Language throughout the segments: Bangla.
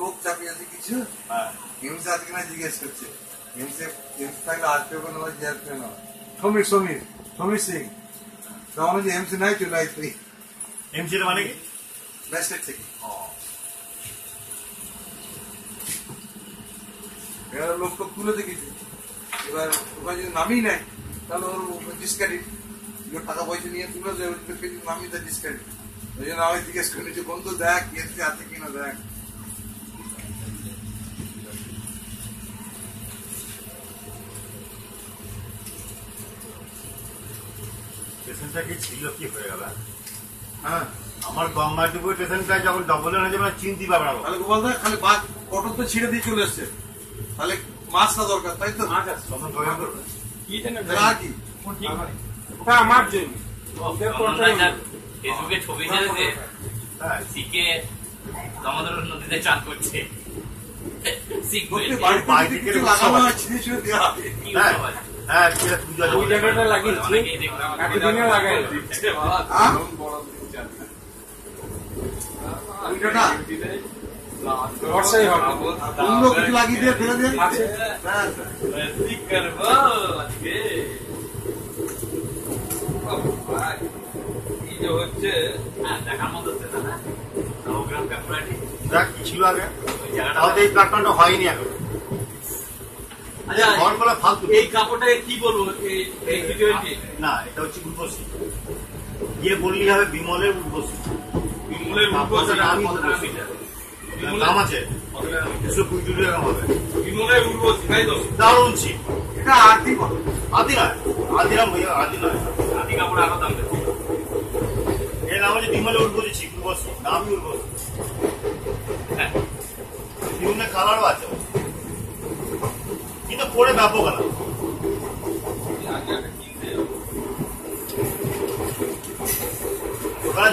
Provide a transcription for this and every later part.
লোক চাপিয়ে আছে কিছু? হ্যাঁ। হিংসা আছে কিনা জিজ্ঞেস করছে। হিংসে হিংসা থাকলে আরপিও কোনো হয় জিআরপিও না। সমীর সমীর সমীর সিং। তখন যে এমসি নাই চলে আসবি এমসির মানে কি? ব্যাস্টের থেকে। এবার লোক তো তুলে দেখেছে। এবার ওখানে যদি নামই নেয় তাহলে ওর ডিসক্রেডিট টাকা পয়সা নিয়ে তুলে ওর নামই দেয় ডিসক্রেডিট ওই জন্য আমি জিজ্ঞেস করে নিচ্ছি বন্ধু দেখ এসে আছে কিনা দেখ। স্টেশনটা কি ছিল কি হয়ে গেল? হ্যাঁ। আমার যখন ডবল হয়েছে মানে চিনতে পারবে না। তাহলে গোপাল দা খালি বাঘ তো ছিঁড়ে দিয়ে চলে এসছে। তাহলে মাছটা দরকার তাই তো? তখন। তাহলে আর কি আমার জন্য। ফেসবুকে ছবি ছেড়েছে সিকে দামোদর নদীতে চান করছে। সিক সত্যি বলছে, বাড়িতে দেখ ছিল আগে। ওই জায়গাটা তাও তো এই প্ল্যাটফর্মটা হয়নি এখন ফালতু। এই কাপড়টাকে কি বলব? এই এই ভিডিওটি না এটা হচ্ছে উর্বশী। গিয়ে বললি হবে বিমলের উর্বশী। উর্বশী? দাম আছে? দুশো কুড়ি টাকা হবে। বিমলের উর্বশী তাই তো? দারুণ ছিল। এটা আরতি বলে। আদি নয়। আদি নাম আদি নয়। আদি কাপড় আরও দাম হ্যাঁ বিভিন্ন কালারও আছে কিন্তু পরে ব্যাপক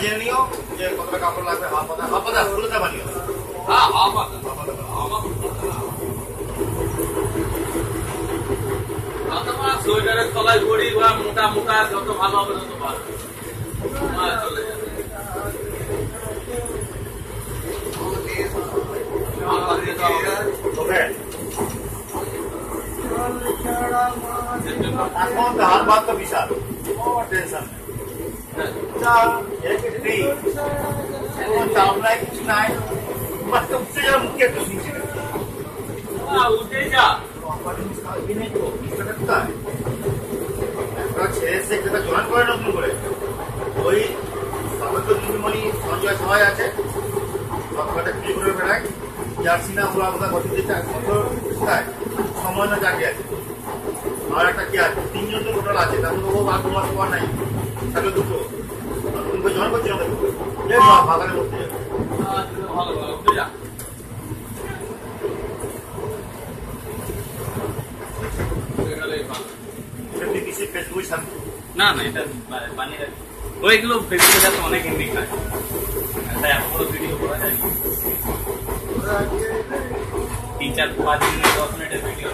জেনে নিও যে কতটা কাপড় লাগবে হাফ পাতা হাফ পাতা ফুলতা বানিও হ্যাঁ আমার আমার তোমার সোয়েটারের তলায় ঘড়ি বা মোটা মোটা যত ভালো হবে তত ভালো হ্যাঁ, চলে। হ্যাঁ, এসে একটা জয়েন করে নতুন করে ওই সমস্ত দিদিমণি সঞ্জয় সবাই আছে জার্সি না ওরা ওরা কোথায় সময় না জাগে আছে আর একটা কি আছে তিনজন তো টোটাল আছে তার মধ্যে ও আর তোমার সবার নাই তাহলে দুটো আর নতুন করে জয়েন করছি আমাদের যে বাগানের মধ্যে যাবে। হ্যাঁ, ভালো ভালো উঠে যা উঠে গেলেই ভালো। এটা তুই কিসে ফেসবুক সামনে না না এটা বা- বানিয়ে রাখি ওইগুলো ফেসবুকে যাতে অনেক হিন্দি খায় একটা এত বড় ভিডিও করা যায় তিন চার পাঁচ মিনিট দশ মিনিটের ভিডিও